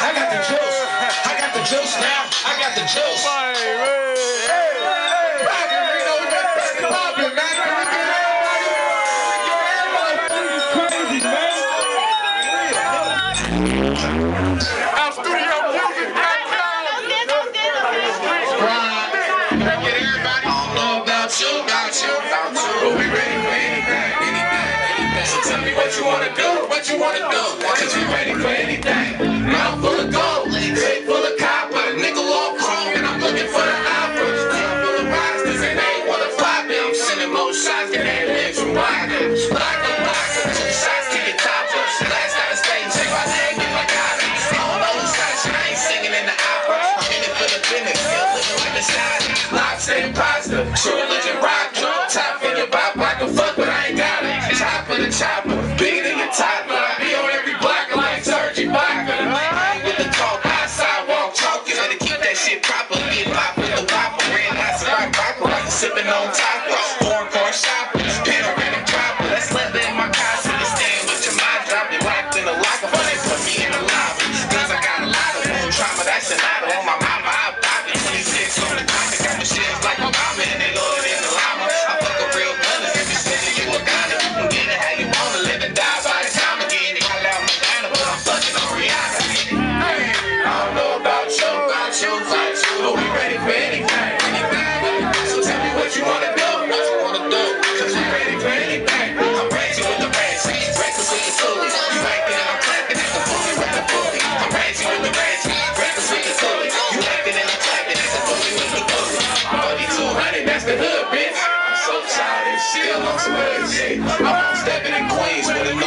I got the juice. I got the juice now. I got the juice. Our studio music, goddamn. Get everybody on know about you, about you, about you. But we ready for anything, anything, anything. So tell me what you wanna do what you wanna do, cause we ready for anything. Mouth full of gold, tape full of copper, nickel all chrome, and I'm looking for the operas. Tape full of rosters, and ain't wanna flop. I'm sending more shots than that man from Wagner. Block the block, two shots to the top of Last out of stage, check my name if my got it. All shots, I ain't singing in the opera. In it for the business, still looking like a shot. Lobster and pasta, true religion rock, drunk top in your bop. I can fuck, but I ain't got it. Top of the chop.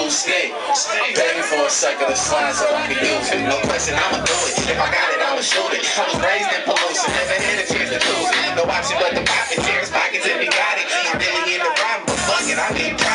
won't stay. I'm begging for a second to slide so I can use it. No question, I'ma do it. If I got it, I'ma shoot it. I was raised in pollution, never had a chance to lose it. No option but the pocket, serious pockets if he got it. I'm really in the rhyme, but fuck it, I need to.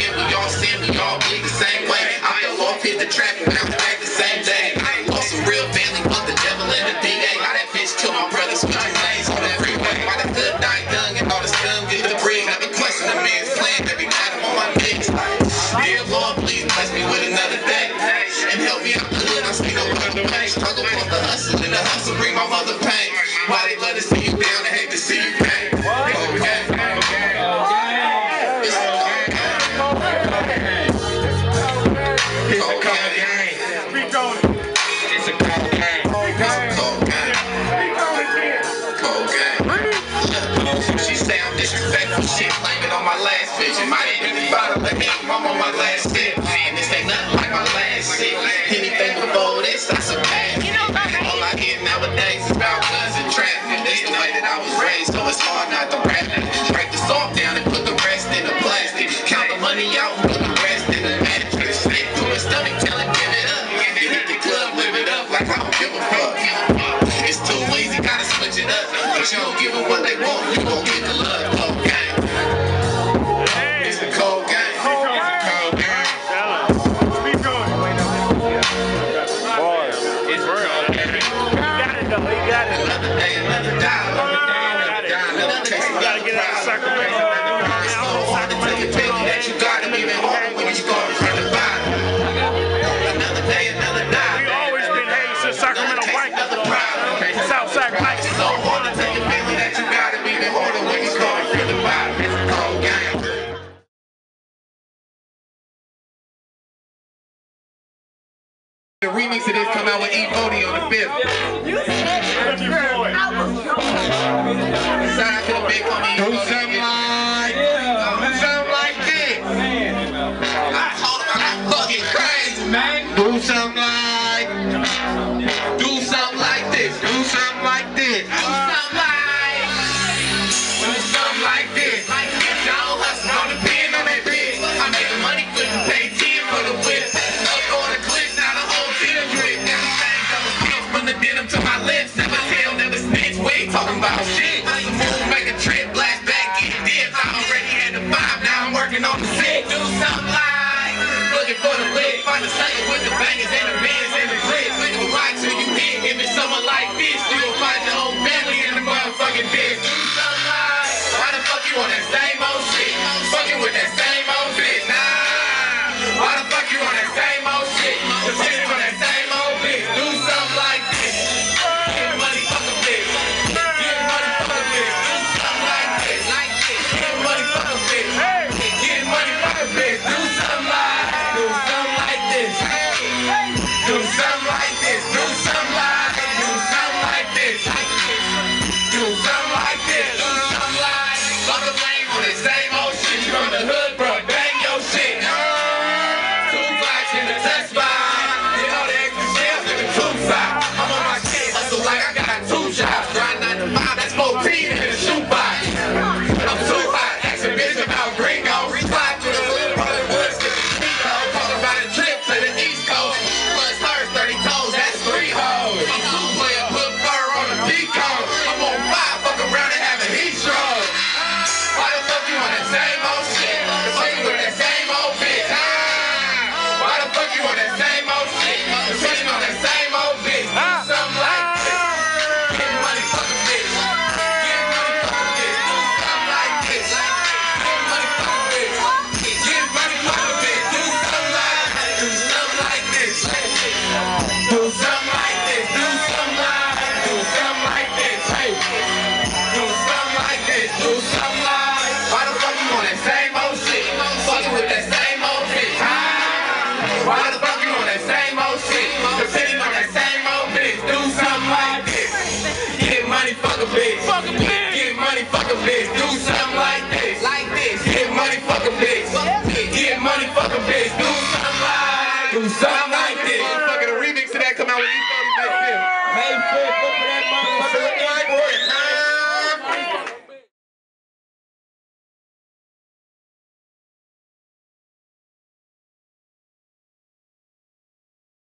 people, y'all sin, y'all bleed the same way. I fell off, hit the track, and bounced back the same Disrespectful shit, blaming on my last bitch. And my enemy bottle let me mom on my last step. And this ain't nothing like my last shit. Anything before this, I surpassed. You know, All I hear nowadays is about guns and traffic. This the way that I was raised, so it's hard not to I would eat booty on the fifth. for the lick. Find the Satan with the bangers and the bands and the bricks. We'll ride till you dead. If it's someone like this, you will find your own family in the motherfucking bitch. Why the fuck you on that same old shit? Fucking with that same you in the same.